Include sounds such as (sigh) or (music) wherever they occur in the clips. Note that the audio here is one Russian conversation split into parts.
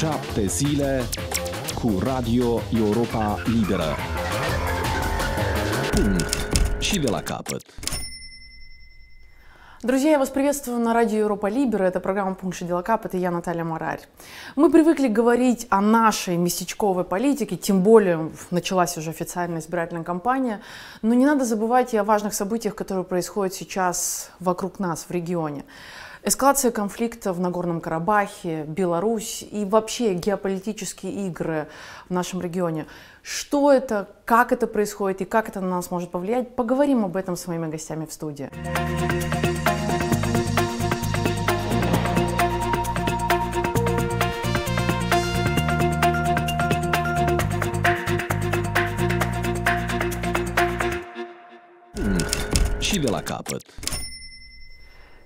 Șapte zile cu Radio Europa Liberă. Punct. Și de la capăt. Друзья, я вас приветствую на радио Европа Либера. Это программа «Пункт Шеделакап». Это я, Наталья Марарь. Мы привыкли говорить о нашей местечковой политике, тем более началась уже официальная избирательная кампания. Но не надо забывать и о важных событиях, которые происходят сейчас вокруг нас в регионе. Эскалация конфликта в Нагорном Карабахе, Беларусь и вообще геополитические игры в нашем регионе. Что это, как это происходит и как это на нас может повлиять, поговорим об этом с моими гостями в студии. Și de.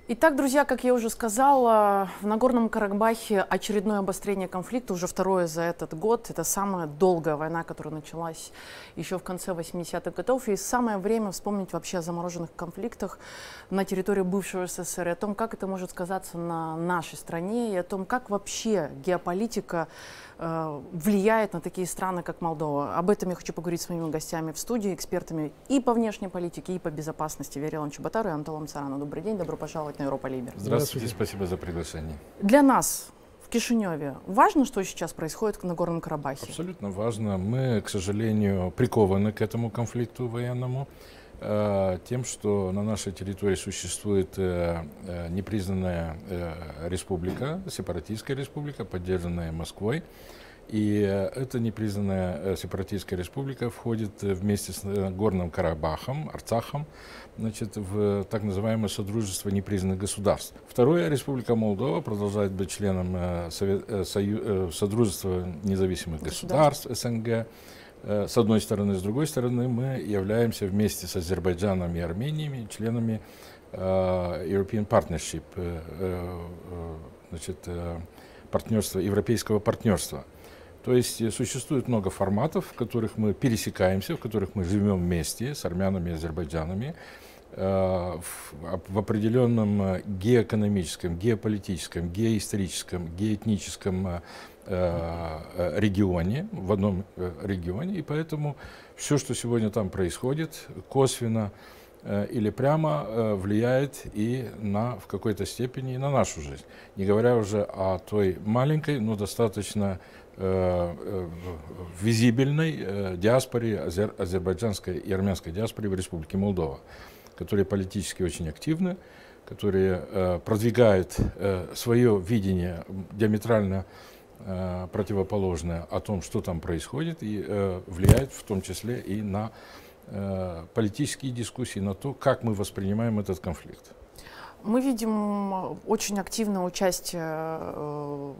Итак, друзья, как я уже сказала, в Нагорном Карабахе очередное обострение конфликта, уже второе за этот год. Это самая долгая война, которая началась еще в конце 80-х годов. И самое время вспомнить вообще о замороженных конфликтах на территории бывшего СССР, и о том, как это может сказаться на нашей стране, и о том, как вообще геополитика влияет на такие страны, как Молдова. Об этом я хочу поговорить с моими гостями в студии, экспертами и по внешней политике, и по безопасности. Верилом Чубатару и Антолом Сарану. Добрый день, добро пожаловать на Европа Либер. Здравствуйте, спасибо за приглашение. Для нас в Кишиневе важно, что сейчас происходит на Горном Карабахе? Абсолютно важно. Мы, к сожалению, прикованы к этому конфликту военному э, тем, что на нашей территории существует э, э, непризнанная э, республика, сепаратистская республика, поддержанная Москвой. И э, эта непризнанная э, сепаратистская республика входит э, вместе с э, Горным Карабахом, Арцахом, значит, в так называемое Содружество непризнанных государств. Второе, Республика Молдова продолжает быть членом э, Совет- э, Сою- э, Содружества независимых государств, СНГ. Э, С одной стороны, с другой стороны, мы являемся вместе с Азербайджаном и Арменией членами э, European Partnership, э, значит, партнерства, европейского партнерства. То есть существует много форматов, в которых мы пересекаемся, в которых мы живем вместе с армянами и азербайджанами в, оп- в определенном геоэкономическом, геополитическом, геоисторическом, геоэтническом регионе, в одном э, регионе, и поэтому все, что сегодня там происходит, косвенно э, или прямо э, влияет и на, в какой-то степени и на нашу жизнь. Не говоря уже о той маленькой, но достаточно э, э, визибельной э, диаспоре, азер- азербайджанской и армянской диаспоре в Республике Молдова, которые политически очень активны, которые э, продвигают э, свое видение диаметрально э, противоположное о том, что там происходит, и э, влияет в том числе и на э, политические дискуссии, на то, как мы воспринимаем этот конфликт. Мы видим э, очень активное участие, э,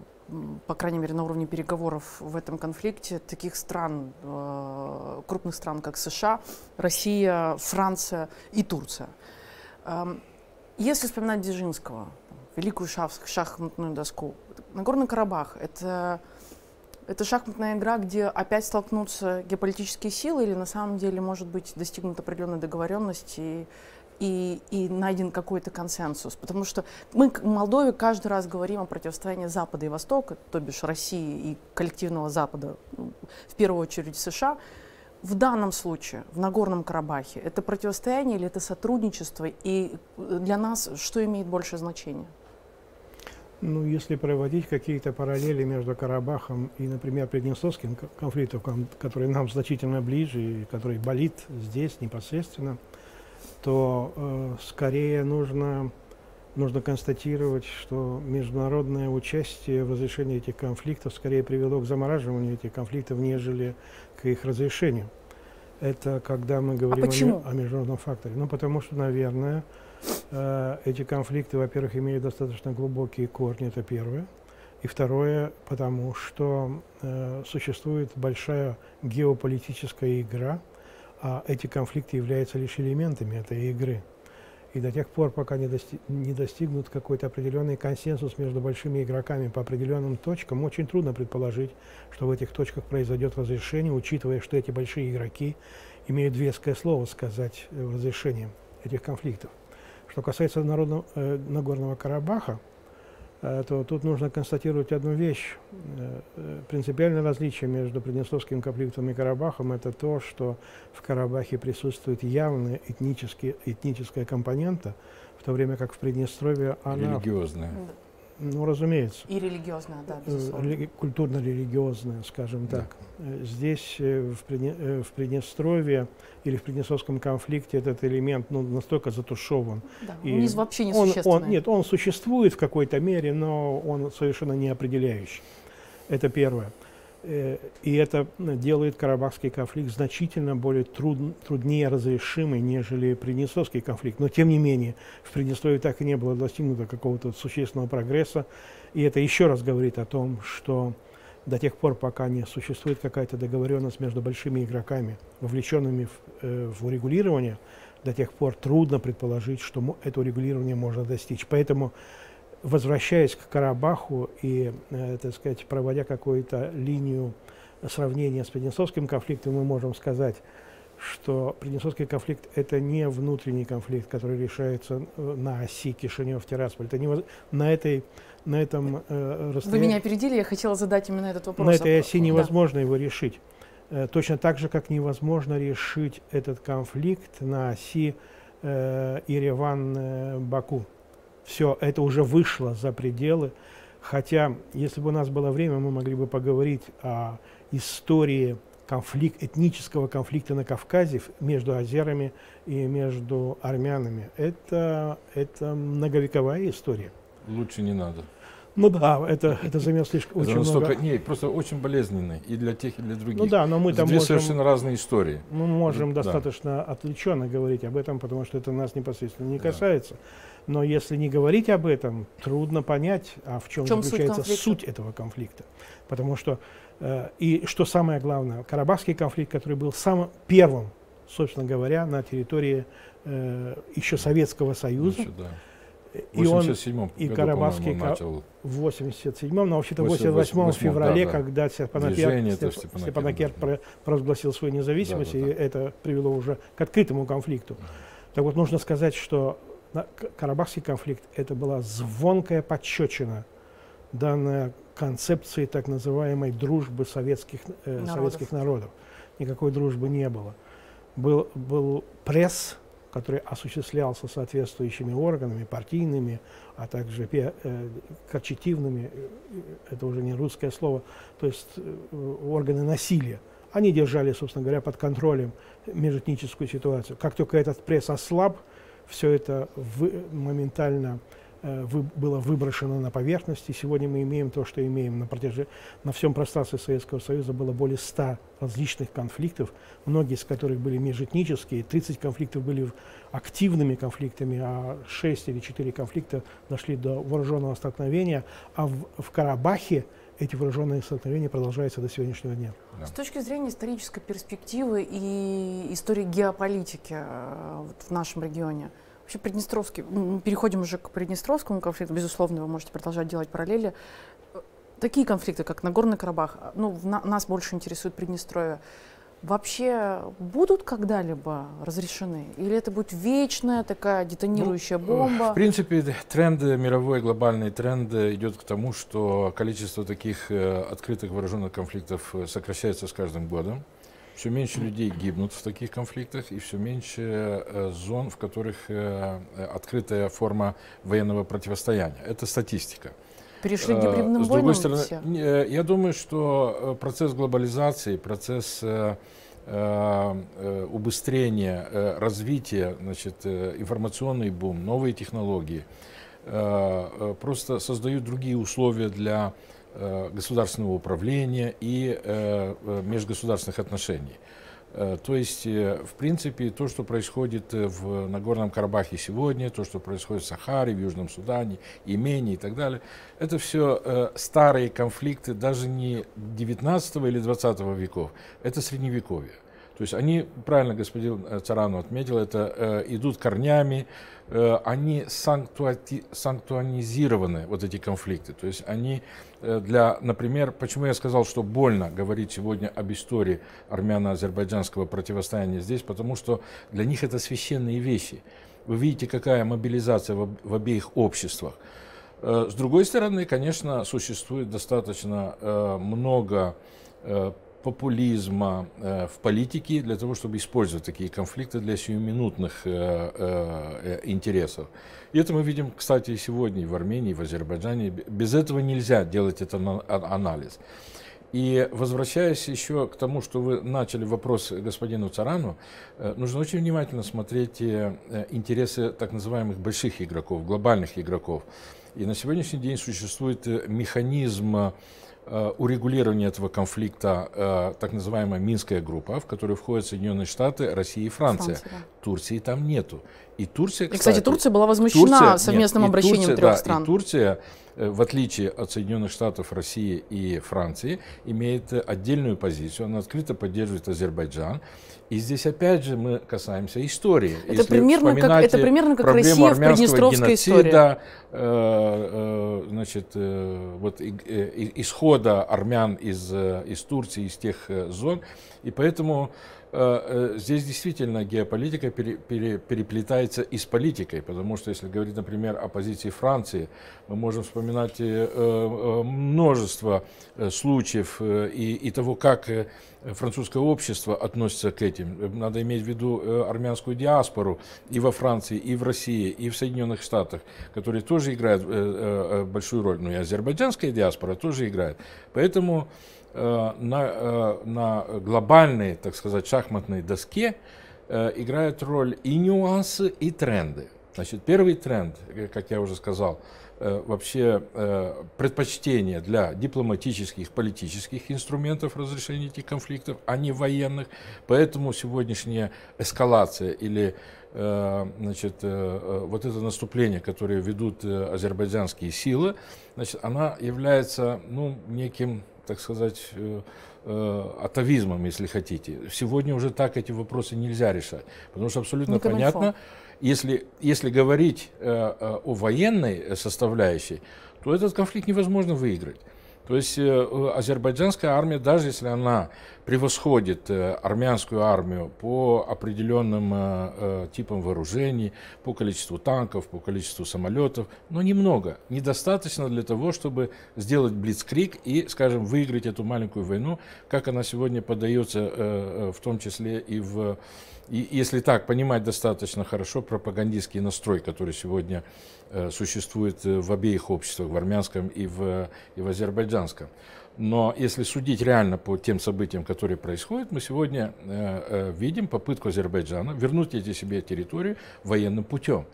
по крайней мере, на уровне переговоров в этом конфликте таких стран, э, крупных стран, как США, Россия, Франция и Турция. Эм, Если вспоминать Дзержинского, великую шах- шахматную доску, Нагорный Карабах — это, это шахматная игра, где опять столкнутся геополитические силы или на самом деле может быть достигнута определенная договоренность и, и, и найден какой-то консенсус. Потому что мы в Молдове каждый раз говорим о противостоянии Запада и Востока, то бишь России и коллективного Запада, в первую очередь США. В данном случае, в Нагорном Карабахе, это противостояние или это сотрудничество? И э, для нас что имеет большее значение? Ну, если проводить какие-то параллели между Карабахом и, например, Приднестровским ко- конфликтом, кон- который нам значительно ближе и который болит здесь непосредственно, то э, скорее нужно, нужно констатировать, что международное участие в разрешении этих конфликтов скорее привело к замораживанию этих конфликтов, нежели к их разрешению. Это когда мы говорим о ме- почему? о международном факторе. Ну, потому что, наверное, Э, эти конфликты, во-первых, имеют достаточно глубокие корни, это первое. И второе, потому что э, существует большая геополитическая игра, а эти конфликты являются лишь элементами этой игры. И до тех пор, пока не, дости- не достигнут какой-то определенный консенсус между большими игроками по определенным точкам, очень трудно предположить, что в этих точках произойдет разрешение, учитывая, что эти большие игроки имеют веское слово сказать э, в разрешении этих конфликтов. Что касается народного, э, Нагорного Карабаха, то тут нужно констатировать одну вещь. Э, э, принципиальное различие между Приднестровским конфликтом и Карабахом – это то, что в Карабахе присутствует явная этническая компонента, в то время как в Приднестровье она… Религиозная. Ну, разумеется. И религиозная, да, э, безусловно. Культурно-религиозная, скажем да. так. Э, здесь, э, в, Придне, в Приднестровье или в Приднестровском конфликте этот элемент ну, настолько затушеван. Да, и он вообще не он, он, Нет, он существует в какой-то мере, но он совершенно не определяющий. Это первое. Э, и это делает карабахский конфликт значительно более труд, труднее разрешимый, нежели Приднестровский конфликт. Но тем не менее, в Приднестровье так и не было достигнуто какого-то существенного прогресса. И это еще раз говорит о том, что до тех пор, пока не существует какая-то договоренность между большими игроками, вовлеченными в, э, в урегулирование, до тех пор трудно предположить, что это урегулирование можно достичь. Поэтому возвращаясь к Карабаху и, э, так сказать, проводя какую-то линию сравнения с Приднестровским конфликтом, мы можем сказать, что Приднестровский конфликт – это не внутренний конфликт, который решается э, на оси Кишинев-Тирасполь. Это не, на, этой, на этом э, расстоянии… Вы меня опередили, я хотела задать именно этот вопрос. На этой оси невозможно да. его решить. Э, точно так же, как невозможно решить этот конфликт на оси э, Ереван-Баку все это уже вышло за пределы. Хотя, если бы у нас было время, мы могли бы поговорить о истории конфликт, этнического конфликта на Кавказе между азерами и между армянами. Это, это многовековая история. Лучше не надо. Ну да, это, это займет слишком это очень настолько, много. Нет, просто очень болезненный и для тех, и для других. Ну да, но мы там Две можем, совершенно разные истории. Мы можем да. достаточно отвлеченно говорить об этом, потому что это нас непосредственно не касается. Да. Но если не говорить об этом, трудно понять, а в чем, в чем заключается суть, суть этого конфликта. Потому что, э, и что самое главное, Карабахский конфликт, который был самым первым, собственно говоря, на территории э, еще Советского Союза. Еще, да. И он, и Карабахский начал... в 87-м, но вообще-то в 88 феврале, да, да. когда Степанакерт, Степ, Степанакерт да. провозгласил свою независимость, да, да, да. и это привело уже к открытому конфликту. Так вот, нужно сказать, что Карабахский конфликт это была звонкая подчечина, данная концепции так называемой дружбы советских, э, народов. советских народов. Никакой дружбы не было. Был, был пресс, который осуществлялся соответствующими органами, партийными, а также э, корчетивными, э, это уже не русское слово, то есть э, органы насилия. Они держали, собственно говоря, под контролем межэтническую ситуацию. Как только этот пресс ослаб, все это вы, моментально э, вы, было выброшено на поверхность, и сегодня мы имеем то, что имеем. На, протяжении, на всем пространстве Советского Союза было более 100 различных конфликтов, многие из которых были межэтнические, 30 конфликтов были активными конфликтами, а 6 или 4 конфликта дошли до вооруженного столкновения, а в, в Карабахе эти вооруженные столкновения продолжаются до сегодняшнего дня. Да. С точки зрения исторической перспективы и истории геополитики э, вот в нашем регионе, вообще Приднестровский, мы переходим уже к Приднестровскому конфликту, безусловно, вы можете продолжать делать параллели. Такие конфликты, как Нагорный Карабах, ну, на, нас больше интересует Приднестровье вообще будут когда-либо разрешены? Или это будет вечная такая детонирующая ну, бомба? В принципе, тренд, мировой глобальный тренд идет к тому, что количество таких э, открытых вооруженных конфликтов э, сокращается с каждым годом. Все меньше людей гибнут в таких конфликтах, и все меньше э, зон, в которых открытая форма военного противостояния. Это статистика. Перешли к гибридным С другой стороны, все. я думаю, что процесс глобализации, процесс Э, э, убыстрение э, развития, значит, информационный бум, новые технологии просто создают другие условия для государственного управления и межгосударственных отношений. Э, то есть, э, в принципе, то, что происходит э, в Нагорном Карабахе сегодня, то, что происходит в Сахаре, в Южном Судане, Имении и так далее, это все старые конфликты даже не 19 или 20 веков, это средневековье. То есть они, правильно господин Царану отметил, это идут корнями, они санктуати, санктуанизированы, вот эти конфликты. То есть они Э, для, например, почему я сказал, что больно говорить сегодня об истории армяно-азербайджанского противостояния здесь, потому что для них это священные вещи. Вы видите, какая мобилизация в, в обеих обществах. С другой стороны, конечно, существует достаточно много популизма э, в политике для того, чтобы использовать такие конфликты для сиюминутных э, э, интересов. И это мы видим, кстати, и сегодня и в Армении, и в Азербайджане. Без этого нельзя делать этот анализ. И возвращаясь еще к тому, что вы начали вопрос господину Царану, нужно очень внимательно смотреть интересы так называемых больших игроков, глобальных игроков. И на сегодняшний день существует механизм урегулирования этого конфликта э, так называемая Минская группа, в которую входят Соединенные Штаты, Россия и Франция. Франция да. Турции там нету. И Турция, кстати, и, кстати Турция была возмущена Турция, совместным нет, обращением Турция, трех да, стран. И Турция, э, в отличие от Соединенных Штатов, России и Франции, имеет отдельную позицию. Она открыто поддерживает Азербайджан. И здесь опять же мы касаемся истории. Это, Если примерно как, это примерно как Россия в Приднестровской истории. Э, э, значит, э, вот, э, э, исхода армян из, э, из Турции, из тех э, зон. И поэтому Э, э, здесь действительно геополитика пере, пере, переплетается и с политикой, потому что если говорить, например, о позиции Франции, мы можем вспоминать э, множество случаев и, и того, как французское общество относится к этим. Надо иметь в виду армянскую диаспору и во Франции, и в России, и в Соединенных Штатах, которые тоже играют большую роль. Ну и азербайджанская диаспора тоже играет. Поэтому Э, на, э, на глобальной, так сказать, шахматной доске э, играют роль и нюансы, и тренды. Значит, первый тренд, как я уже сказал, вообще предпочтение для дипломатических, политических инструментов разрешения этих конфликтов, а не военных. Поэтому сегодняшняя эскалация или значит, вот это наступление, которое ведут азербайджанские силы, значит, она является ну, неким так сказать, э, э, атовизмом, если хотите. Сегодня уже так эти вопросы нельзя решать, потому что абсолютно понятно, если, если говорить э, о военной составляющей, то этот конфликт невозможно выиграть. То есть э, азербайджанская армия, даже если она превосходит э, армянскую армию по определенным э, типам вооружений, по количеству танков, по количеству самолетов, но немного, недостаточно для того, чтобы сделать блицкрик и, скажем, выиграть эту маленькую войну, как она сегодня подается в том числе и в и если так понимать достаточно хорошо пропагандистский настрой, который сегодня э, существует э, в обеих обществах, в армянском и в, и в азербайджанском. Но если судить реально по тем событиям, которые происходят, мы сегодня э, э, видим попытку Азербайджана вернуть эти себе территорию военным путем.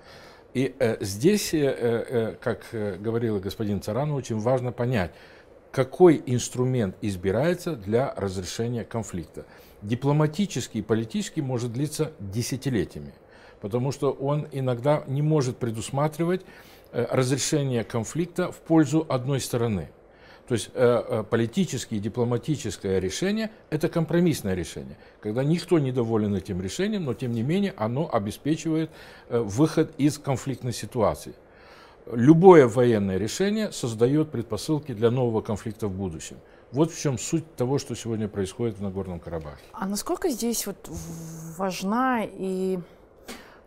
И э, здесь, э, э, как э, говорил господин Царан, очень важно понять, какой инструмент избирается для разрешения конфликта дипломатический и политический может длиться десятилетиями, потому что он иногда не может предусматривать э, разрешение конфликта в пользу одной стороны. То есть э, э, политическое и дипломатическое решение – это компромиссное решение, когда никто не доволен этим решением, но тем не менее оно обеспечивает выход из конфликтной ситуации. Любое военное решение создает предпосылки для нового конфликта в будущем. Вот в чем суть того, что сегодня происходит в Нагорном Карабахе. А насколько здесь вот важна и,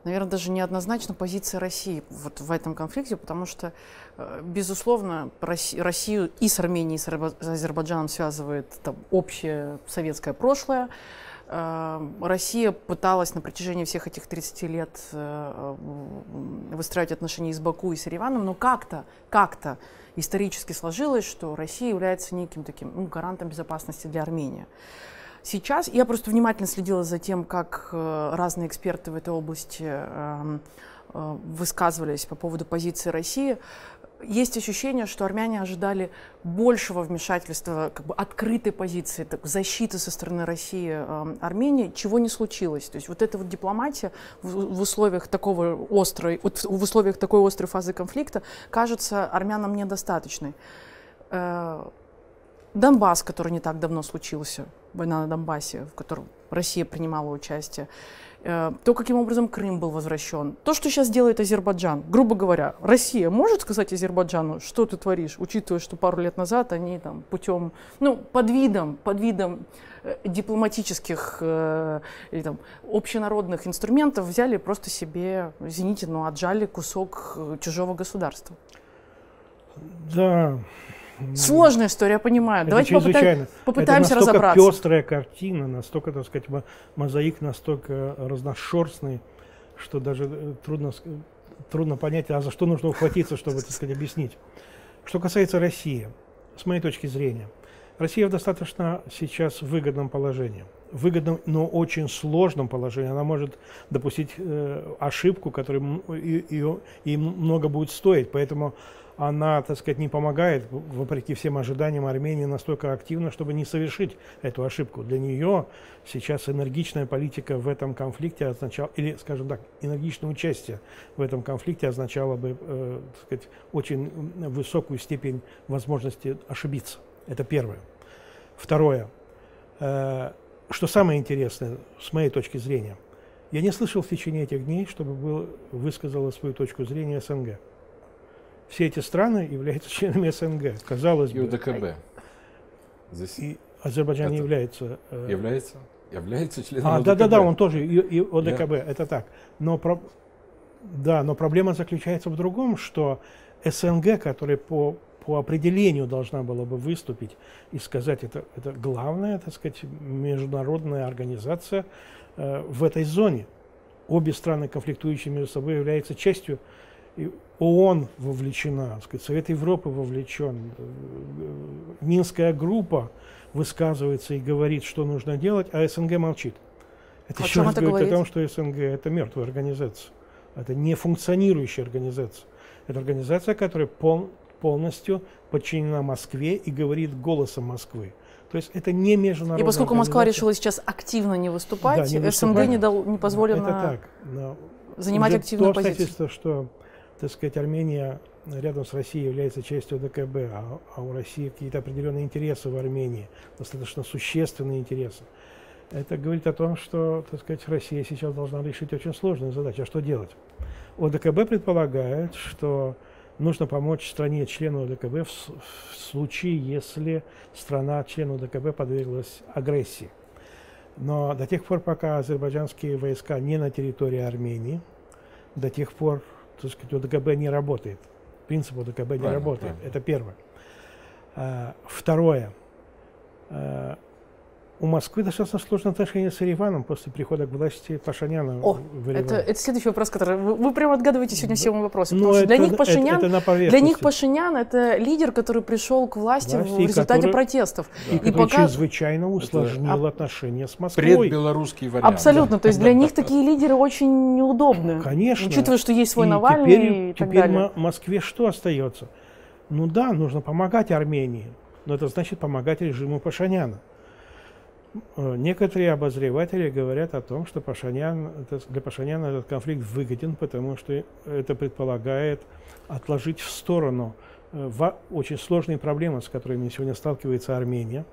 наверное, даже неоднозначно позиция России вот в этом конфликте, потому что, э, безусловно, Россию и с Арменией, и с Азербайджаном связывает там, общее советское прошлое. Э, Россия пыталась на протяжении всех этих 30 лет э, выстраивать отношения и с Баку, и с Ереваном, но как-то, как-то исторически сложилось, что Россия является неким таким ну, гарантом безопасности для Армении. Сейчас я просто внимательно следила за тем, как э, разные эксперты в этой области э, э, высказывались по поводу позиции России есть ощущение, что армяне ожидали большего вмешательства, как бы открытой позиции, так, защиты со стороны России э, Армении, чего не случилось. То есть вот эта вот дипломатия в, в условиях такого острой, вот в условиях такой острой фазы конфликта кажется армянам недостаточной. Э, Донбасс, который не так давно случился, война на Донбассе, в котором Россия принимала участие, Э, то, каким образом Крым был возвращен, то, что сейчас делает Азербайджан. Грубо говоря, Россия может сказать Азербайджану, что ты творишь, учитывая, что пару лет назад они там путем, ну, под видом, под видом э, дипломатических э, или там общенародных инструментов взяли просто себе, извините, но отжали кусок э, чужого государства. Да. Сложная история, я понимаю. Это Давайте попытаемся это настолько разобраться. пестрая картина, настолько, так сказать, мо- мозаик настолько разношерстный, что даже э, трудно, трудно понять, а за что нужно ухватиться, чтобы, так сказать, объяснить. Что касается России, с моей точки зрения, Россия в достаточно сейчас выгодном положении. Выгодном, но очень сложном положении. Она может допустить э, ошибку, которая и- ее- ей много будет стоить. Поэтому она, так сказать, не помогает, вопреки всем ожиданиям Армении, настолько активно, чтобы не совершить эту ошибку. Для нее сейчас энергичная политика в этом конфликте означала, или, скажем так, энергичное участие в этом конфликте означало бы, э, так сказать, очень высокую степень возможности ошибиться. Это первое. Второе. Э, что самое интересное, с моей точки зрения, я не слышал в течение этих дней, чтобы был, высказала свою точку зрения СНГ. Все эти страны являются (laughs) членами СНГ, казалось И бы. УДКБ. Здесь И Азербайджан Это является... э, является? Является членом А, УДКБ. да-да-да, он тоже, и, и ОДКБ, это так. Но, про- да, но проблема заключается в другом, что СНГ, которая по, по определению должна была бы выступить и сказать, это, это главная, так сказать, международная организация э, в этой зоне. Обе страны, конфликтующие между собой, являются частью и ООН вовлечена, сказать, Совет Европы вовлечен, Минская группа высказывается и говорит, что нужно делать, а СНГ молчит. Это О еще раз это говорит говорит? о том, что СНГ это мертвая организация. Это не функционирующая организация. Это организация, которая пол- полностью подчинена Москве и говорит голосом Москвы. То есть это не международная И поскольку Москва решила сейчас активно не выступать, Да, не СНГ не, дал, не позволено Это так. занимать активную то позицию. что, так сказать, Армения рядом с Россией является частью ДКБ, а, а у России какие-то определенные интересы в Армении, достаточно существенные интересы. Это говорит о том, что, так сказать, Россия сейчас должна решить очень сложную задачу. А что делать? ОДКБ предполагает, что нужно помочь стране члену ОДКБ в, в случае, если страна член ОДКБ подверглась агрессии. Но до тех пор, пока азербайджанские войска не на территории Армении, до тех пор, так сказать, ОДКБ не работает. Принцип ОДКБ не Правильно, работает. правильно. Это первое. А, второе. У Москвы достаточно сложные отношения с Ереваном после прихода к власти Пашиняна О, в Ереван. Это, это следующий вопрос, который вы, вы прямо отгадываете сегодня все мои вопросы. Ну, Потому что для это- них это- Пашинян, это на для них Пашинян это лидер, который пришел к власти, Власти, в результате который- протестов. и, И который пока чрезвычайно усложнил отношения с Москвой. Предбелорусский вариант. абсолютно, то есть для них такие лидеры очень неудобны. Конечно. Учитывая, что есть свой И Навальный теперь, и так теперь далее. Мо- Москве что остается? Ну да, нужно помогать Армении, но это значит помогать режиму Пашиняна. Э, Некоторые обозреватели говорят о том, что Пашинян, для Пашиняна этот конфликт выгоден, потому что это предполагает отложить в сторону э, очень сложные проблемы, с которыми сегодня сталкивается Армения.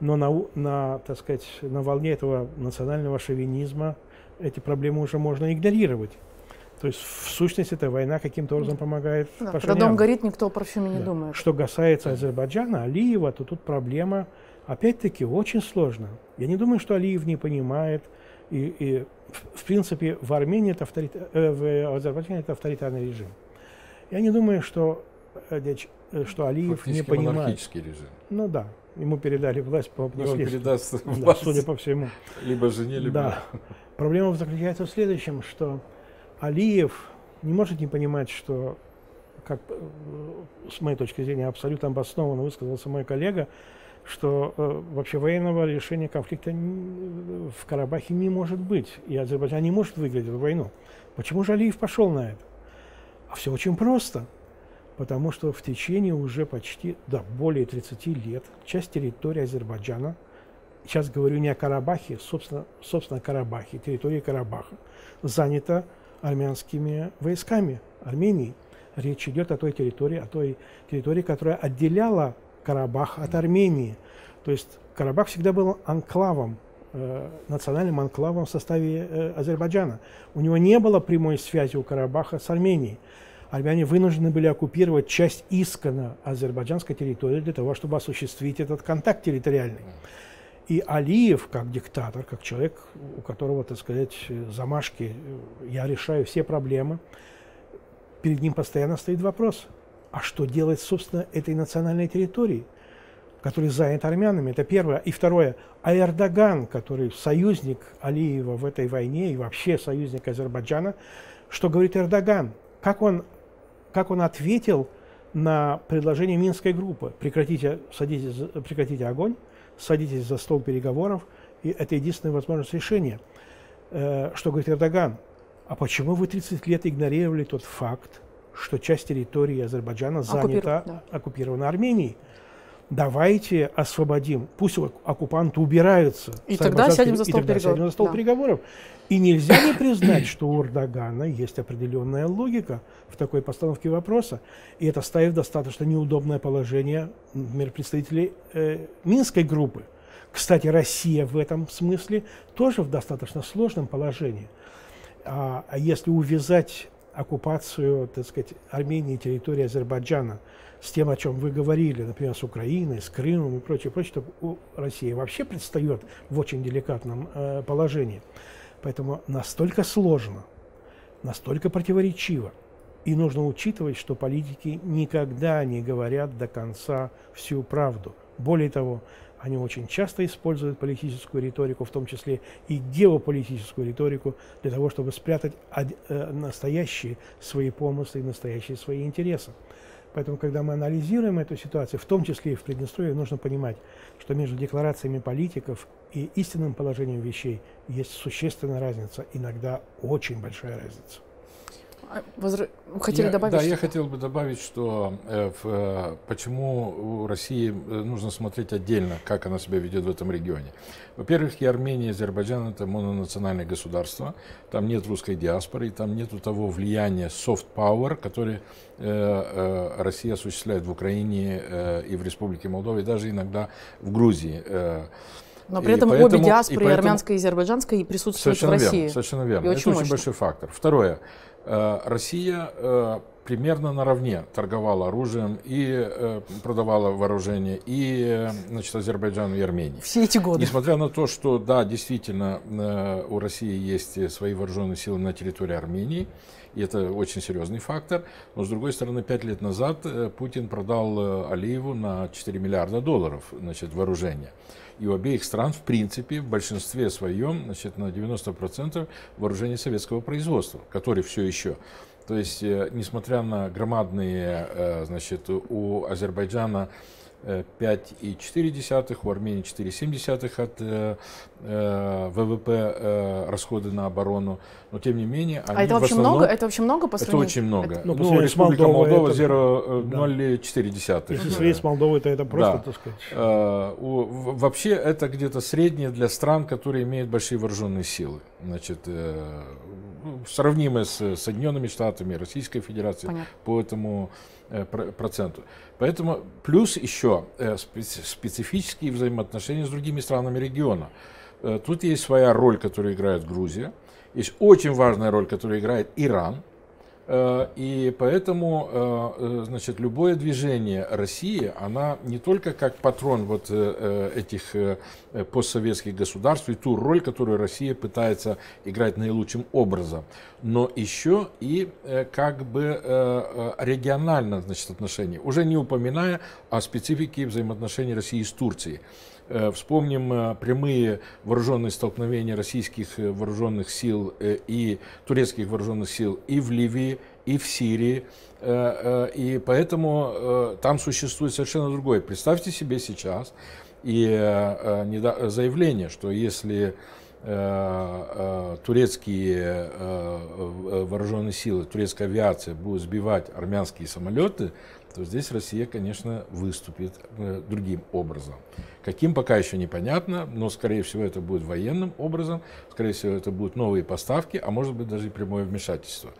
Но на, на, так сказать, на волне этого национального шовинизма эти проблемы уже можно игнорировать. То есть, в сущности, эта война каким-то образом помогает Да, когда Пашиняну. дом горит, никто о парфюме не Да. думает. Что касается Азербайджана, Алиева, то тут проблема, опять-таки, очень сложна. Я не думаю, что Алиев не понимает. И, и в, в принципе, в Армении это авторит- э, в Азербайджане это авторитарный режим. Я не думаю, что, э, э, что Алиев не Фактически понимает. монархический режим. Ну да, ему передали власть по И он наследству. передаст Да, власть судя по всему. либо жене, либо... Да. Проблема заключается в следующем, что Алиев не может не понимать, что, как э, с моей точки зрения абсолютно обоснованно высказался мой коллега, что э, вообще военного решения конфликта н- в Карабахе не может быть, и Азербайджан не может выиграть эту войну. Почему же Алиев пошел на это? А все очень просто. Потому что в течение уже почти, да, более 30 лет часть территории Азербайджана сейчас говорю не о Карабахе, собственно, собственно Карабахе, территории Карабаха, занята армянскими войсками Армении. Речь идет о той территории, о той территории, которая отделяла Карабах от Армении. То есть Карабах всегда был анклавом, э, национальным анклавом в составе э, Азербайджана. У него не было прямой связи у Карабаха с Арменией. Армяне вынуждены были оккупировать часть искона азербайджанской территории для того, чтобы осуществить этот контакт территориальный. И Алиев, как диктатор, как человек, у которого, так сказать, замашки, я решаю все проблемы, перед ним постоянно стоит вопрос, а что делать, собственно, этой национальной территории, которая занята армянами? Это первое. И второе, а Эрдоган, который союзник Алиева в этой войне и вообще союзник Азербайджана, что говорит Эрдоган? Как он, как он ответил на предложение Минской группы? Прекратите, садитесь, прекратите огонь, садитесь за стол переговоров, и это единственная возможность решения. Э, что говорит Эрдоган? А почему вы 30 лет игнорировали тот факт, что часть территории Азербайджана занята, да. оккупирована Арменией? Давайте освободим, пусть оккупанты убираются. И тогда сядем за стол, переговоров. Сядем за стол да. переговоров. И нельзя не признать, что у Эрдогана есть определенная логика в такой постановке вопроса. И это ставит достаточно неудобное положение, например, представителей э, Минской группы. Кстати, Россия в этом смысле тоже в достаточно сложном положении. А, а если увязать оккупацию, так сказать, Армении, территории Азербайджана с тем, о чем вы говорили, например, с Украиной, с Крымом и прочее, прочее, то у России вообще предстает в очень деликатном э, положении. Поэтому настолько сложно, настолько противоречиво. И нужно учитывать, что политики никогда не говорят до конца всю правду. Более того, они очень часто используют политическую риторику, в том числе и геополитическую риторику, для того, чтобы спрятать э, настоящие свои помыслы и настоящие свои интересы. Поэтому, когда мы анализируем эту ситуацию, в том числе и в Приднестровье, нужно понимать, что между декларациями политиков и истинным положением вещей есть существенная разница, иногда очень большая разница. Возра... Хотели я, добавить? Да, я хотел бы добавить, что э, в, э, почему России э, нужно смотреть отдельно, как она себя ведет в этом регионе. Во-первых, и Армения, и Азербайджан это мононациональные государства, там нет русской диаспоры, там нет того влияния soft power, который э, э, Россия осуществляет в Украине э, и в Республике Молдова, и даже иногда в Грузии. Но при и этом поэтому, обе диаспоры, и поэтому, армянская и азербайджанская, присутствуют в России. Верно, совершенно верно. И это очень, очень большой фактор. Второе. Э, Россия э, примерно наравне торговала оружием и э, продавала вооружение и значит, Азербайджану и Армении. Все эти годы. Несмотря на то, что да, действительно у России есть свои вооруженные силы на территории Армении, и это очень серьезный фактор, но с другой стороны, пять лет назад Путин продал Алиеву на 4 миллиарда долларов значит, вооружения. И у обеих стран, в принципе, в большинстве своем, значит, на 90% вооружение советского производства, которые все еще то есть, э, несмотря на громадные, э, значит, у Азербайджана 5,4, у Армении 4,7 от э, э, ВВП э, расходы на оборону, но тем не менее они а это вообще основном, много? Это вообще много по сравнению? Это очень много. Это, ну, ну Республика Молдова 0,4. Если сравнить с Молдовой, то это просто, да. так сказать. Uh, у, вообще это где-то среднее для стран, которые имеют большие вооруженные силы. Значит, э, сравнимые с Соединенными Штатами, Российской Федерацией Понятно. по этому э, проценту. Поэтому плюс еще э, специфические взаимоотношения с другими странами региона. Э, тут есть своя роль, которую играет Грузия. Есть очень важная роль, которую играет Иран. Э, и поэтому, э, э, значит, любое движение России, она не только как патрон вот этих постсоветских государств и ту роль, которую Россия пытается играть наилучшим образом, но еще и как бы регионально, значит, отношения, уже не упоминая о специфике взаимоотношений России с Турцией. Вспомним прямые вооруженные столкновения российских вооруженных сил и турецких вооруженных сил и в Ливии, и в Сирии. Э, э, и поэтому э, там существует совершенно другое. Представьте себе сейчас и заявление, что если турецкие вооруженные силы, турецкая авиация будут сбивать армянские самолеты, то здесь Россия, конечно, выступит другим образом. Каким пока еще непонятно, но, скорее всего, это будет военным образом, скорее всего, это будут новые поставки, а может быть даже и прямое вмешательство.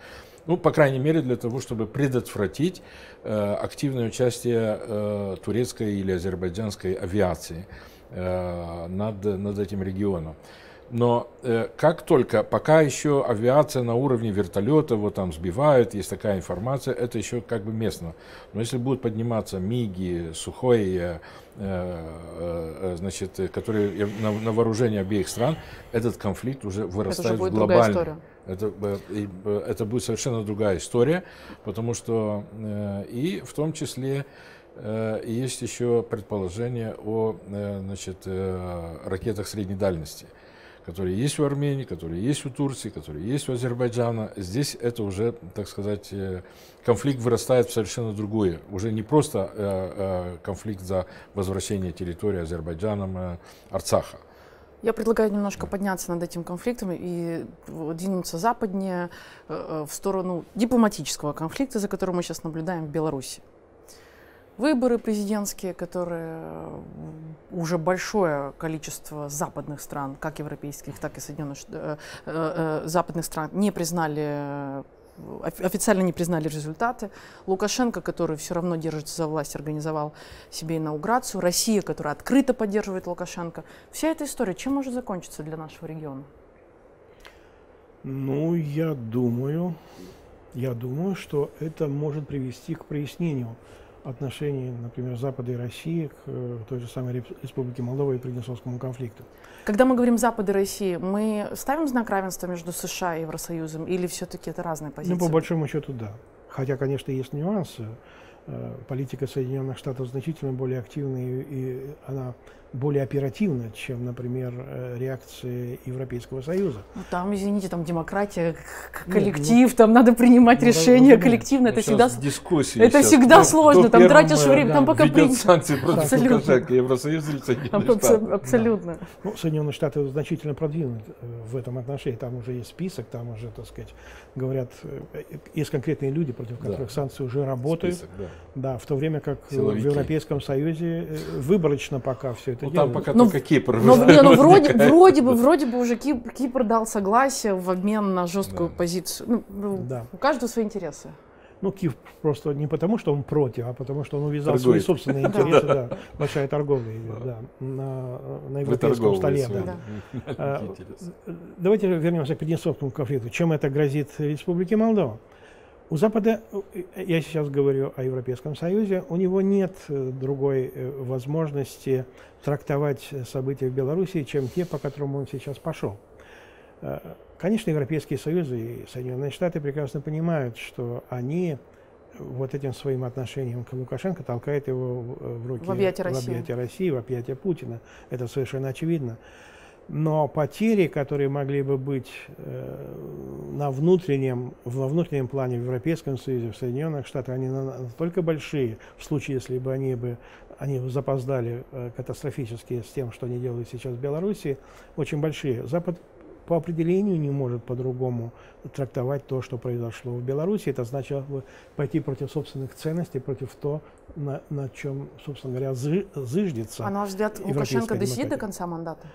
Ну, по крайней мере, для того, чтобы предотвратить э, активное участие э, турецкой или азербайджанской авиации э, над, над этим регионом. Но э, как только, пока еще авиация на уровне вертолета, вот там сбивают, есть такая информация, это еще как бы местно. Но если будут подниматься МИГи, Сухой, э, э, э значит, которые на, на вооружении обеих стран, этот конфликт уже вырастает это уже будет в глобальный. Это, э, это будет совершенно другая история, потому что э, и в том числе есть еще предположение о значит, ракетах средней дальности которые есть у Армении, которые есть у Турции, которые есть у Азербайджана. Здесь это уже, так сказать, э, конфликт вырастает в совершенно другое. Уже не просто э, э, конфликт за возвращение территории Азербайджаном Арцаха. Я предлагаю немножко подняться над этим конфликтом и двинуться западнее в сторону дипломатического конфликта, за которым мы сейчас наблюдаем в Беларуси выборы президентские, которые уже большое количество западных стран, как европейских, так и Соединенных э, э, э, западных стран, не признали официально не признали результаты. Лукашенко, который все равно держится за власть, организовал себе инаугурацию. Россия, которая открыто поддерживает Лукашенко. Вся эта история чем может закончиться для нашего региона? Ну, я думаю, я думаю, что это может привести к прояснению отношений, например, Запада и России к э, той же самой Республике Молдова и Приднестровскому конфликту. Когда мы говорим Запад и Россия, мы ставим знак равенства между США и Евросоюзом или все-таки это разные позиции? Ну, по большому счету, да. Хотя, конечно, есть нюансы. Э, политика Соединенных Штатов значительно более активная и она более оперативна, чем, например, э, реакции Европейского Союза. Ну, там, извините, там демократия, коллектив, ну, там надо принимать ну, решения ну, коллективно. это всегда дискуссии. Это всегда сложно. Там тратишь время, да, там пока при... санкции против абсолютно. Лукашенко, Евросоюз или Соединенные Штаты. Абсолютно. Да. Ну, Соединенные Штаты значительно продвинуты э, в этом отношении. Там уже есть список, там уже, так сказать, говорят, есть конкретные люди, против которых да. санкции уже работают. Список, да. Да, в то время как Силовики. в Европейском Союзе э, выборочно пока все это ну, делают. Там пока ну, только Кипр. Ну, (laughs) не, ну вроде, вроде бы, вроде бы уже Кипр, Кипр дал согласие в обмен на жесткую да. позицию. Ну, ну, да. У каждого свои интересы. Ну, Киев просто не потому, что он против, а потому, что он увязал Торгует. свои собственные (laughs) интересы. Да. Большая торговля идет, да, на, на европейском столе. Да. А, давайте вернемся к Приднестровскому конфликту. Чем это грозит Республике Молдова? У Запада, я сейчас говорю о Европейском Союзе, у него нет э, другой э, возможности трактовать события в Беларуси, чем те, по которым он сейчас пошел. Э, конечно, Европейский Союз и Соединенные Штаты прекрасно понимают, что они вот этим своим отношением к Лукашенко толкают его в руки в объятия России, в объятия, России, в объятия Путина. Это совершенно очевидно. Но потери, которые могли бы быть э, на внутреннем, во внутреннем плане в Европейском Союзе, в Соединенных Штатах, они настолько большие, в случае, если бы они бы они запоздали э, катастрофически с тем, что они делают сейчас в Беларуси, очень большие. Запад по определению не может по-другому трактовать то, что произошло в Беларуси. Это значит пойти против собственных ценностей, против того, на, на чем, собственно говоря, зы, зыждется. А на ваш взгляд, Лукашенко досидит до конца мандата?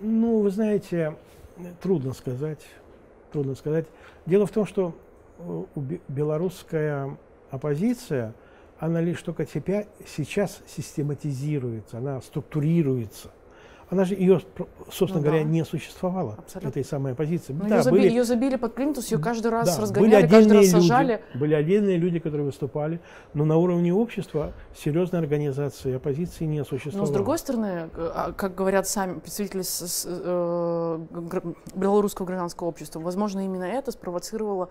Ну, вы знаете, трудно сказать. Трудно сказать. Дело в том, что э, белорусская оппозиция, она лишь только себя сейчас систематизируется, она структурируется. Она же ее, собственно ну, говоря, да. не существовало, Абсолютно. этой самой оппозиции. Но да, ее, были, ее забили под плинтус, ее каждый раз да, разгоняли, каждый раз сажали. Люди, были отдельные люди, которые выступали, но на уровне общества серьезной организации оппозиции не существовало. Но с другой стороны, а, как говорят сами представители с, с, э, белорусского гражданского общества, возможно, именно это спровоцировало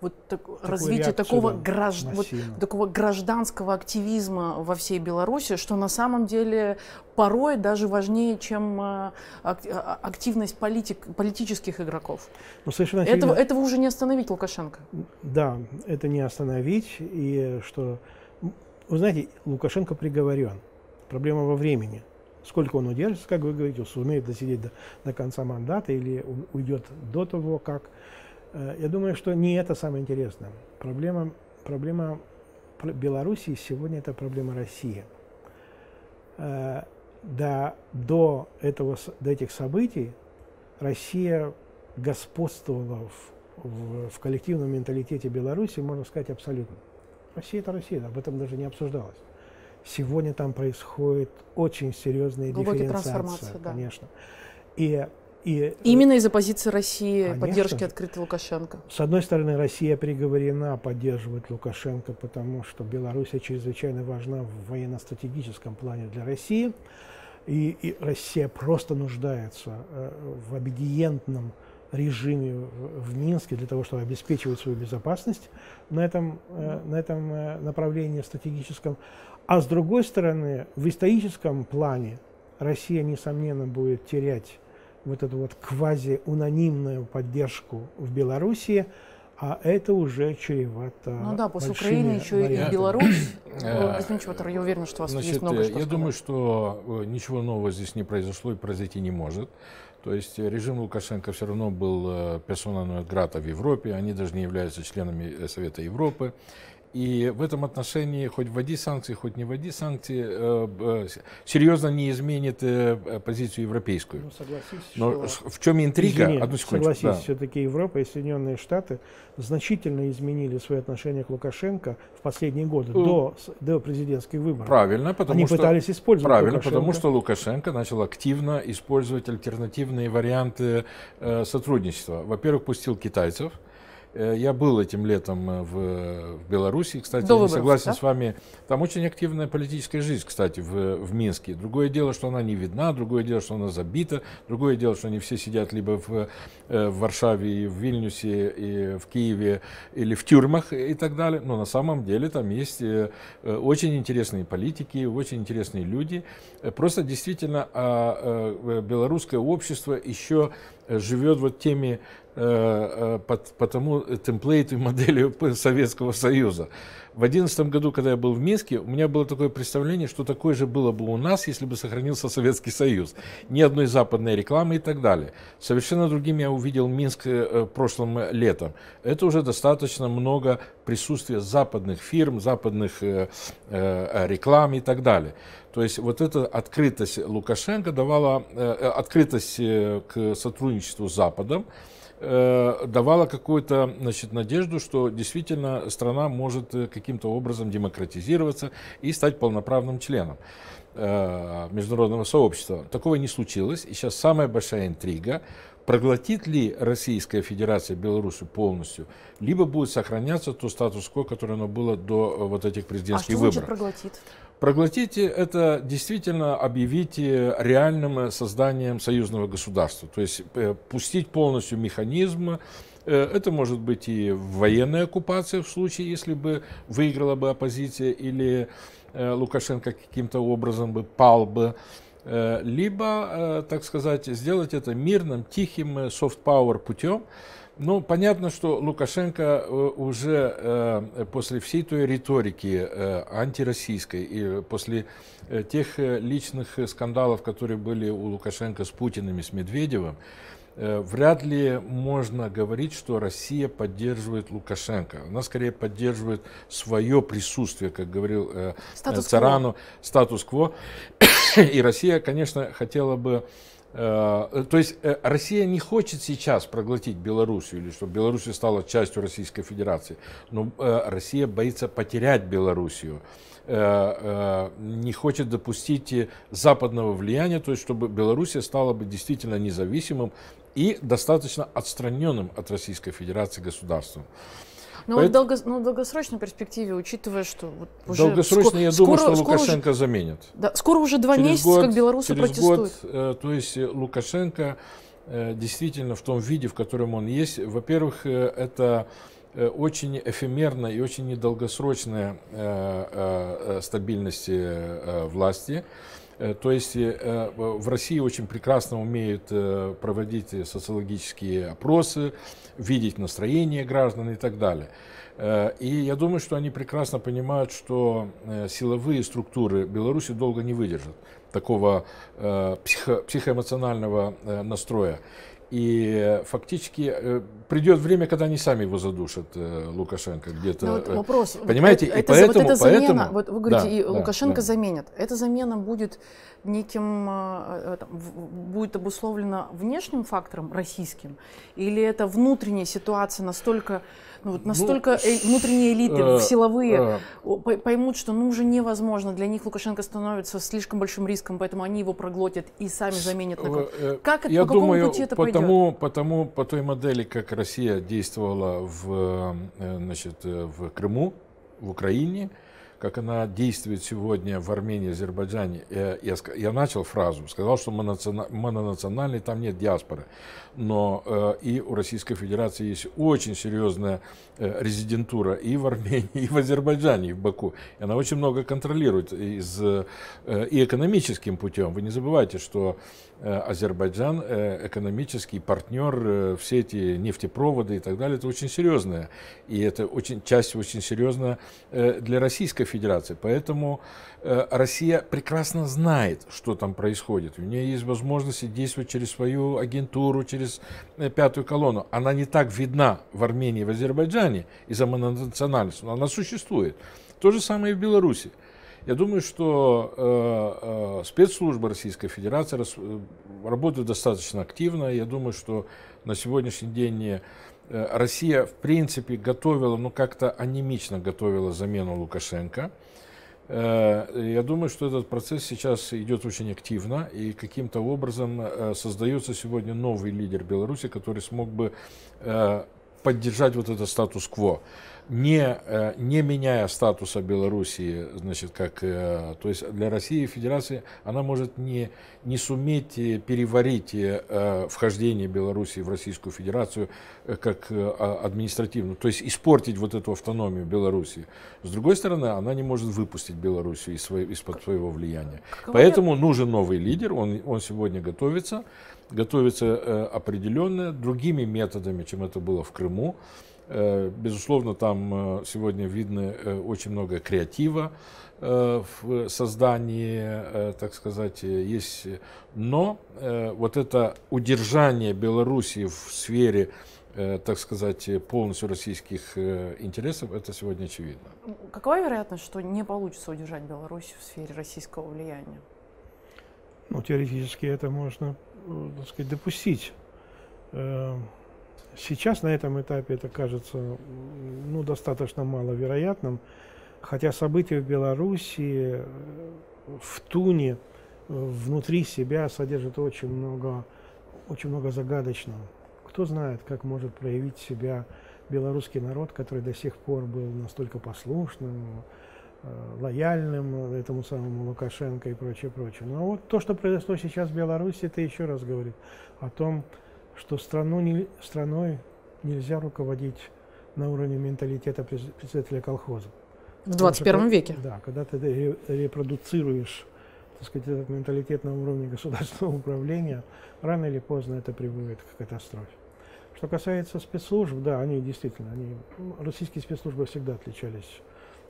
вот так, развитие такого, гражд... вот, такого гражданского активизма во всей Беларуси, что на самом деле порой даже важнее, чем э, а, активность политик, политических игроков. Ну, совершенно этого, этого уже не остановить Лукашенко. Да, это не остановить. И что, вы знаете, Лукашенко приговорен. Проблема во времени. Сколько он удержится, как вы говорите, сумеет досидеть до, до конца мандата или уйдет до того, как я думаю, что не это самое интересное. Проблема, проблема Белоруссии сегодня это проблема России. Э, да, до, этого, до этих событий Россия господствовала в, в, в коллективном менталитете Беларуси, можно сказать, абсолютно. Россия это Россия, об этом даже не обсуждалось. Сегодня там происходит очень серьезная Глубокая дифференциация, конечно. Да. И И, Именно из-за позиции России конечно, поддержки открытой Лукашенко. С одной стороны, Россия приговорена поддерживать Лукашенко, потому что Беларусь чрезвычайно важна в военно-стратегическом плане для России. И, и Россия просто нуждается э, в объединенном режиме в, Минске для того, чтобы обеспечивать свою безопасность на этом, э, на этом э, направлении стратегическом. А с другой стороны, в историческом плане Россия, несомненно, будет терять вот эту вот квази-унанимную поддержку в Белоруссии, а это уже чревато. Ну да, после Украины еще вариантами. и Беларусь. (coughs) Господин Чуватор, я уверен, что у вас Значит, есть много э, что Я сказать. думаю, что э, ничего нового здесь не произошло и произойти не может. То есть режим Лукашенко все равно был персона грата в Европе, они даже не являются членами Совета Европы. И в этом отношении, хоть вводи санкции, хоть не вводи санкции, э, э, серьезно не изменит э, позицию европейскую. Ну, согласись, Но что... в чем интрига? Извини, Одну согласись, да. все-таки Европа и Соединенные Штаты значительно изменили свои отношения к Лукашенко в последние годы, mm. до, до президентских выборов. Правильно, потому Они что... пытались использовать Правильно, Лукашенко. потому что Лукашенко начал активно использовать альтернативные варианты э, сотрудничества. Во-первых, пустил китайцев, я был этим летом э, в, в Беларуси. Кстати, До я выборов, согласен да? с вами. Там очень активная политическая жизнь, кстати, в, в Минске. Другое дело, что она не видна, другое дело, что она забита, другое дело, что они все сидят либо в, э, в Варшаве, и в Вильнюсе, и в Киеве, или в тюрьмах и так далее. Но на самом деле там есть очень интересные политики, очень интересные люди. Просто действительно а, белорусское общество еще живет вот теми Э, э, по, тому темплейту и модели (laughs) Советского Союза. В 2011 году, когда я был в Минске, у меня было такое представление, что такое же было бы у нас, если бы сохранился Советский Союз. Ни одной западной рекламы и так далее. Совершенно другим я увидел Минск э, прошлым летом. Это уже достаточно много присутствия западных фирм, западных реклам и так далее. То есть вот эта открытость Лукашенко давала, открытость к сотрудничеству с Западом, Э, давала какую-то значит, надежду, что действительно страна может э, каким-то образом демократизироваться и стать полноправным членом э, международного сообщества. Такого не случилось. И сейчас самая большая интрига, проглотит ли Российская Федерация Беларусь полностью, либо будет сохраняться то статус-кво, которое оно было до вот этих президентских а что выборов. проглотит? Проглотите это действительно объявите реальным созданием союзного государства. То есть э, пустить полностью механизм. Э, это может быть и военная оккупация в случае, если бы выиграла бы оппозиция или э, Лукашенко каким-то образом бы пал бы либо, так сказать, сделать это мирным, тихим soft-power путем, ну, понятно, что Лукашенко э, уже э, после всей той риторики э, антироссийской и после тех личных скандалов, которые были у Лукашенко с Путиным и с Медведевым, вряд ли можно говорить, что Россия поддерживает Лукашенко. Она скорее поддерживает свое присутствие, как говорил статус Царану, статус-кво. (coughs) И Россия, конечно, хотела бы то есть э, Россия не хочет сейчас проглотить Белоруссию или чтобы Белоруссия стала частью Российской Федерации, но э, Россия боится потерять Белоруссию, не хочет допустить западного влияния, то есть чтобы Белоруссия стала бы действительно независимым и достаточно отстраненным от Российской Федерации государством. Но Поэтому... в долго, ну, долгосрочной перспективе, учитывая, что вот уже долгосрочно скоро, я думаю, скоро, что Лукашенко уже, заменит. Да, скоро уже два через месяца, год, как белорусы через протестуют. Год, э, то есть Лукашенко э, действительно в том виде, в котором он есть, во-первых, э, это э, очень эфемерная и очень недолгосрочная э, э, стабильность э, власти. Э, то есть э, в России очень прекрасно умеют э, проводить социологические опросы, видеть настроение граждан и так далее. И я думаю, что они прекрасно понимают, что силовые структуры Беларуси долго не выдержат такого психо психоэмоционального настроя. И фактически э, придет время, когда они сами его задушат, э, Лукашенко где-то. Вот вопрос. Понимаете? Вот, и это, поэтому, вот эта замена, поэтому, вот вы говорите, да, и Лукашенко да. заменят. Эта замена будет неким, э, будет обусловлена внешним фактором российским, или это внутренняя ситуация настолько ну, вот настолько э, внутренние элиты, э, силовые, э, поймут, что ну уже невозможно, для них Лукашенко становится слишком большим риском, поэтому они его проглотят и сами заменят на кого- Э, Как это- Я по какому думаю, пути это потому, потому, по той модели, как Россия действовала в, э, значит, э, в Крыму, в Украине, как она действует сегодня в Армении, Азербайджане. Я, я, я начал фразу, сказал, что мононациональный, там нет диаспоры. Но э, и у Российской Федерации есть очень серьезная э, резидентура и в Армении, (laughs) и в Азербайджане, и в Баку. И она очень много контролирует из, э, и экономическим путем. Вы не забывайте, что Азербайджан экономический партнер, все эти нефтепроводы и так далее, это очень серьезное. И это очень, часть очень серьезная для Российской Федерации. Поэтому Россия прекрасно знает, что там происходит. У нее есть возможности действовать через свою агентуру, через э, пятую колонну. Она не так видна в Армении и в Азербайджане из-за мононациональности, но она существует. То же самое и в Беларуси. Я думаю, что э, э, спецслужбы Российской Федерации рас- э, работают достаточно активно. Я думаю, что на сегодняшний день э, Россия, в принципе, готовила, ну как-то анемично готовила замену Лукашенко. Э, Я думаю, что этот процесс сейчас идет очень активно, и каким-то образом э, создается сегодня новый лидер Беларуси, который смог бы э, поддержать вот этот статус-кво, не, э, не меняя статуса Белоруссии, значит, как, э, то есть для России Федерации она может не, не суметь э, переварить вхождение Белоруссии в Российскую Федерацию как а- административную, то есть испортить вот эту автономию Белоруссии. С другой стороны, она не может выпустить Белоруссию из своей- из-под своего влияния. Поэтому нужен новый лидер, он, он сегодня готовится, готовится определенно другими методами, чем это было в Крыму. Э, безусловно, там э, сегодня видно э, очень много креатива в создании, так сказать, есть. Но вот это удержание Беларуси в сфере, так сказать, полностью российских интересов, это сегодня очевидно. Какова вероятность, что не получится удержать Беларусь в сфере российского влияния? Ну, теоретически это можно, так сказать, допустить. Сейчас на этом этапе это кажется ну, достаточно маловероятным, хотя события в Белоруссии, э, в Туне, э, внутри себя содержат очень много, очень много загадочного. Кто знает, как может проявить себя белорусский народ, который до сих пор был настолько послушным, э, лояльным этому самому Лукашенко и прочее, прочее. Но вот то, что произошло сейчас в Беларуси, это еще раз говорит о том, что страну не- страной нельзя руководить на уровне менталитета пред- председателя колхоза. В Потому что 21 ка- веке. Да, когда ты ре- репродуцируешь так сказать, этот менталитет на уровне государственного управления, рано или поздно это приводит к катастрофе. Что касается спецслужб, да, они действительно, они, российские спецслужбы всегда отличались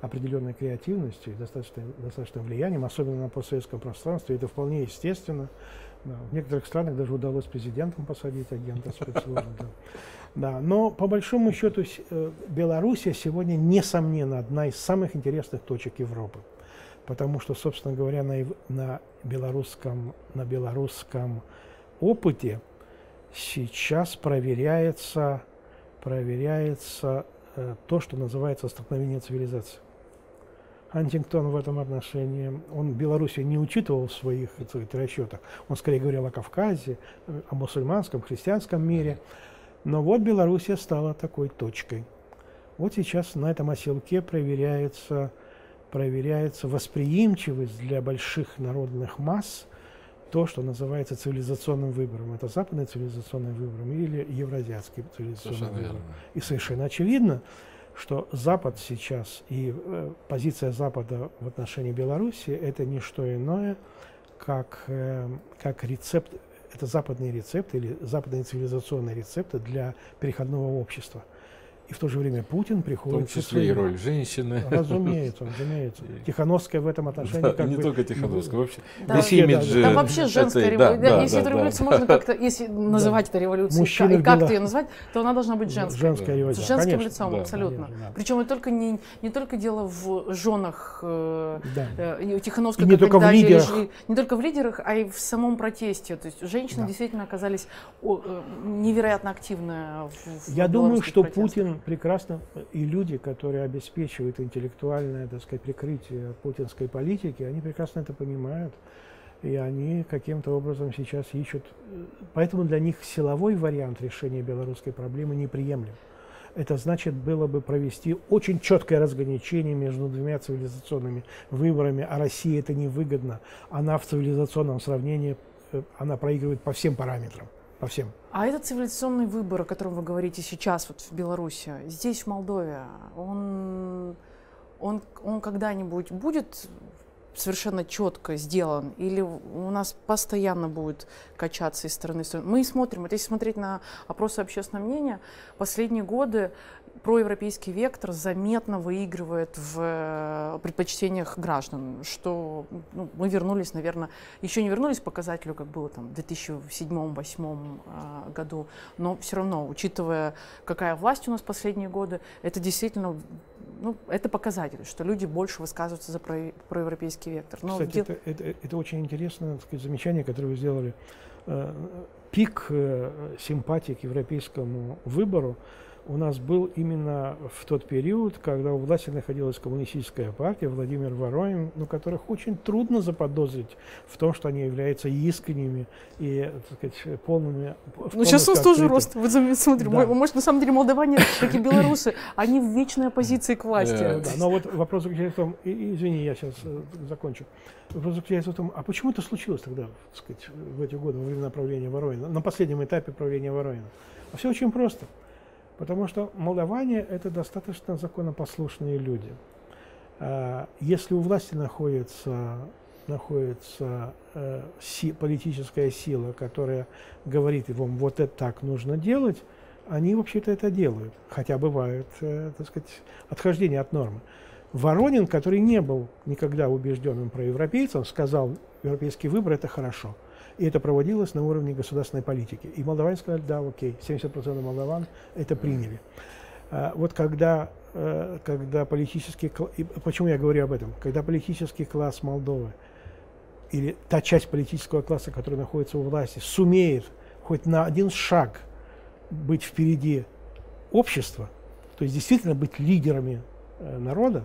определенной креативностью и достаточным, достаточным влиянием, особенно на постсоветском пространстве. Это вполне естественно. Да, в некоторых странах даже удалось президентом посадить агента спецслужб. Да. Но по большому счету э, Белоруссия сегодня, несомненно, одна из самых интересных точек Европы. Потому что, собственно говоря, на, на, белорусском, на белорусском опыте сейчас проверяется, проверяется э, то, что называется столкновение цивилизаций. Хантингтон в этом отношении, он Белоруссию не учитывал в своих сказать, расчетах. Он скорее говорил о Кавказе, э, о мусульманском, христианском мире. Но вот Белоруссия стала такой точкой. Вот сейчас на этом оселке проверяется, проверяется восприимчивость для больших народных масс то, что называется цивилизационным выбором. Это западный цивилизационный выбор или евразиатский цивилизационный Совершенно выбор. верно. И совершенно очевидно, что Запад сейчас и э, позиция Запада в отношении Беларуси это не что иное, как, э, как рецепт, это западные рецепты или западные цивилизационные рецепты для переходного общества. И в то же время Путин В приходит... том со числе и роль женщины. Разумеется, разумеется. И- Тихановская в этом отношении Да, как не бы- только Тихановская, вообще Да. весь Вообще, да, имидж. да. Там э, вообще женская да, революция. да, если да, эту да. революцию можно (laughs) как-то, если называть это революцией, Мужчины и в как-то ее назвать, то она должна быть женской. Женская Да. С революция. женским конечно. лицом, да, абсолютно. конечно, да. Причем не только, не, не только дело в женах э, Да. э, Тихановской, И не как только в лидерах. и- не только в лидерах, а и в самом протесте. То есть женщины Да. действительно оказались о, э, невероятно активны в, в Я думаю, что. Путин, прекрасно, и люди, которые обеспечивают интеллектуальное, так сказать, прикрытие путинской политики, они прекрасно это понимают, и они каким-то образом сейчас ищут. Поэтому для них силовой вариант решения белорусской проблемы неприемлем. Это значит было бы провести очень четкое разграничение между двумя цивилизационными выборами, а России это невыгодно. Она в цивилизационном сравнении, э, она проигрывает по всем параметрам по всем. А этот цивилизационный выбор, о котором вы говорите сейчас вот в Беларуси, здесь, в Молдове, он, он, он когда-нибудь будет совершенно четко сделан, или у нас постоянно будет качаться из стороны в сторону. Мы смотрим, вот если смотреть на опросы общественного мнения, последние годы проевропейский вектор заметно выигрывает в э, предпочтениях граждан, что ну, мы вернулись, наверное, еще не вернулись к показателю, как было там в 2007-2008 э, году, но все равно, учитывая, какая власть у нас последние годы, это действительно ну, это показатель, что люди больше высказываются за про, проевропейский вектор. Но Кстати, дел... это, это, это очень интересное сказать, замечание, которое вы сделали. Э, пик симпатии к европейскому выбору у нас был именно в тот период, когда у власти находилась коммунистическая партия, Владимир Воронин, ну, которых очень трудно заподозрить в том, что они являются искренними и, так сказать, полными... Ну, сейчас у нас тоже рост. Вот смотри, да. может, на самом деле молдаване, как и белорусы, они в вечной оппозиции к власти. Да, но вот вопрос заключается в том, извини, я сейчас э, закончу. Вопрос заключается в том, а почему это случилось тогда, так сказать, в эти годы, во время правления Воронина, на последнем этапе правления Воронина? А все очень просто. Потому что молдаване – это достаточно законопослушные люди. А, если у власти находится, находится э, политическая сила, которая говорит вам, вот это так нужно делать, они вообще-то это делают. Хотя бывают, э, так сказать, отхождения от нормы. Воронин, который не был никогда убежденным проевропейцем, сказал, европейский выбор – это хорошо – и это проводилось на уровне государственной политики. И молдаване сказали, да, окей, 70% молдаван это приняли. А, вот когда, э, когда политический почему я говорю об этом, когда политический класс Молдовы или та часть политического класса, которая находится у власти, сумеет хоть на один шаг быть впереди общества, то есть действительно быть лидерами э, народа,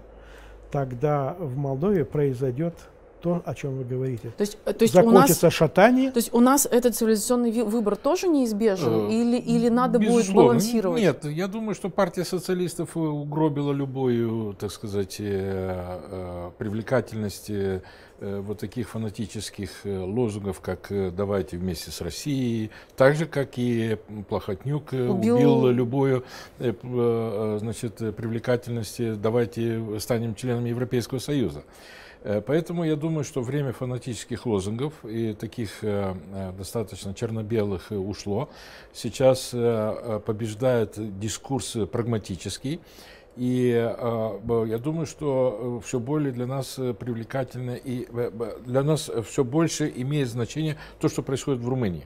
тогда в Молдове произойдет то, о чем вы говорите. То есть, то есть Закончится у нас, шатание. То есть у нас этот цивилизационный выбор тоже неизбежен? Э, или, или надо будет балансировать? Нет, я думаю, что партия социалистов угробила любую, так сказать, э, э, привлекательность э, вот таких фанатических э, лозунгов, как «давайте вместе с Россией», так же, как и Плохотнюк убил, убил любую значит, привлекательность «давайте станем членами Европейского Союза». Э, поэтому я думаю, что время фанатических лозунгов и таких э, э, достаточно черно-белых ушло. Сейчас побеждает дискурс прагматический. И я думаю, что все более для нас привлекательно и для нас все больше имеет значение то, что происходит в Румынии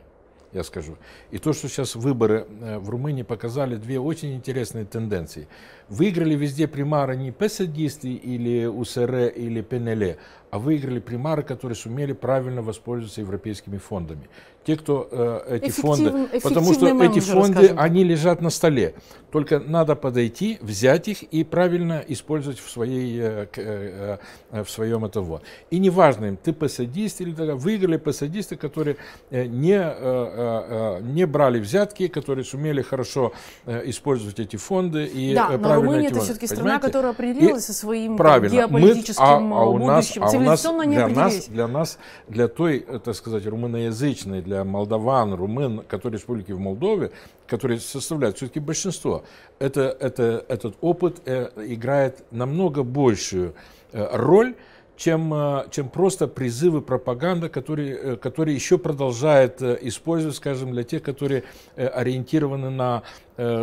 я скажу. И то, что сейчас выборы в Румынии показали две очень интересные тенденции. Выиграли везде примары не песадисты или УСР или ПНЛ, а выиграли примары, которые сумели правильно воспользоваться европейскими фондами. Те, кто э, эти Эффектив, фонды, потому что эти фонды, они лежат на столе. Только надо подойти, взять их и правильно использовать в, своей, э, э, э, в своем это вот. И неважно ты посадист или тогда выиграли посадисты, которые э, не, э, э, не брали взятки, которые сумели хорошо э, использовать эти фонды и да, правильно но Румыния это все-таки страна, которая определилась со своим правильно. геополитическим Мы, а, а у нас, будущим. А у нас, для нас, для нас, для той, так сказать, румыноязычной, для молдаван, румын, которые республики в Молдове, которые составляют все-таки большинство, это, это, этот опыт э, играет намного большую э, роль, чем, э, чем просто призывы пропаганды, которые, э, которые еще продолжает э, использовать, скажем, для тех, которые ориентированы на,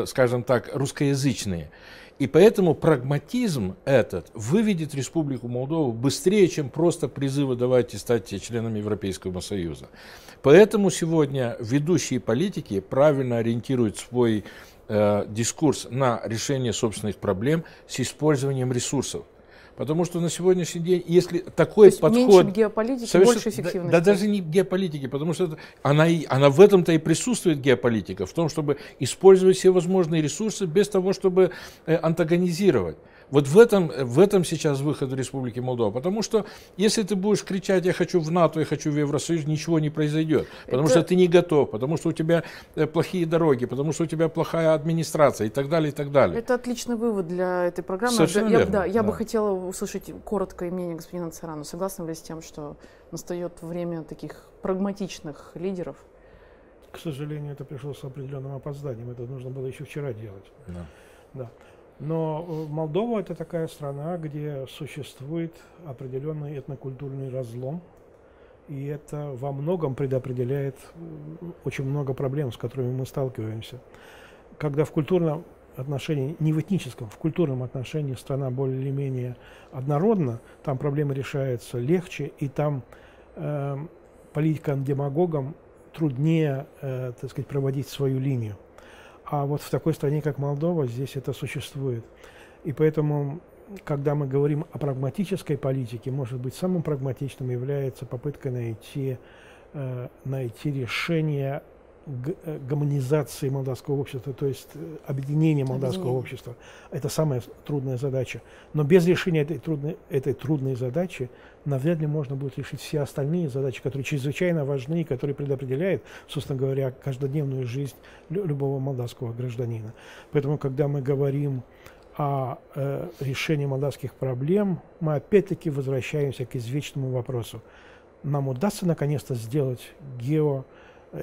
скажем так, русскоязычные. И поэтому прагматизм этот выведет Республику Молдову быстрее, чем просто призывы «давайте стать членами Европейского Союза». Поэтому сегодня ведущие политики правильно ориентируют свой э, дискурс на решение собственных проблем с использованием ресурсов. Потому что на сегодняшний день, если такой То есть подход... меньше геополитики, совершенно- больше да- эффективности. Да, даже не геополитики, потому что это- она, и- она в этом-то и присутствует геополитика, в том, чтобы использовать все возможные ресурсы без того, чтобы э, антагонизировать. Вот в этом, в этом сейчас выход Республики Молдова. Потому что если ты будешь кричать, я хочу в НАТО, я хочу в Евросоюз, ничего не произойдет. Потому Это- что ты не готов, потому что у тебя э, плохие дороги, потому что у тебя плохая администрация и так далее, и так далее. Это отличный вывод для этой программы. Совершенно я, верно, да, я бы да. хотела услышать короткое мнение господина Царану. Согласны ли с тем, что настает время таких прагматичных лидеров? К сожалению, это пришло с определенным опозданием. Это нужно было еще вчера делать. Да. Да. Но э, Молдова это такая страна, где существует определенный этнокультурный разлом. И это во многом предопределяет э, очень много проблем, с которыми мы сталкиваемся. Когда в культурном отношении, не в этническом, в культурном отношении страна более или менее однородна, там проблемы решаются легче, и там э, политикам-демагогам труднее, э, так сказать, проводить свою линию. А вот в такой стране, как Молдова, здесь это существует. И поэтому, когда мы говорим о прагматической политике, может быть, самым прагматичным является попытка найти, э, найти решение гомонизации молдавского общества, то есть э, объединения молдавского Объединение. общества. Это самая трудная задача. Но без решения этой трудной, этой трудной задачи навряд ли можно будет решить все остальные задачи, которые чрезвычайно важны и которые предопределяют, собственно говоря, каждодневную жизнь лю- любого молдавского гражданина. Поэтому, когда мы говорим о э, решении молдавских проблем, мы опять-таки возвращаемся к извечному вопросу. Нам удастся наконец-то сделать гео э,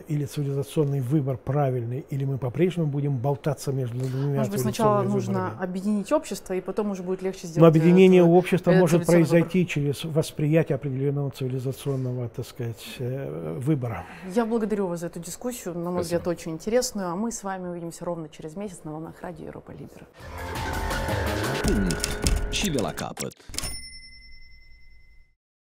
или цивилизационный выбор правильный, или мы по-прежнему будем болтаться между двумя Может быть, сначала цивилизационными нужно выборами? объединить общество, и потом уже будет легче сделать. Но объединение это- общества э, может произойти через восприятие определенного цивилизационного, так сказать, э, выбора. Я благодарю вас за эту дискуссию, на мой Спасибо. взгляд, очень интересную. А мы с вами увидимся ровно через месяц на волнах радио Европа Лидера. Punct și de la capăt.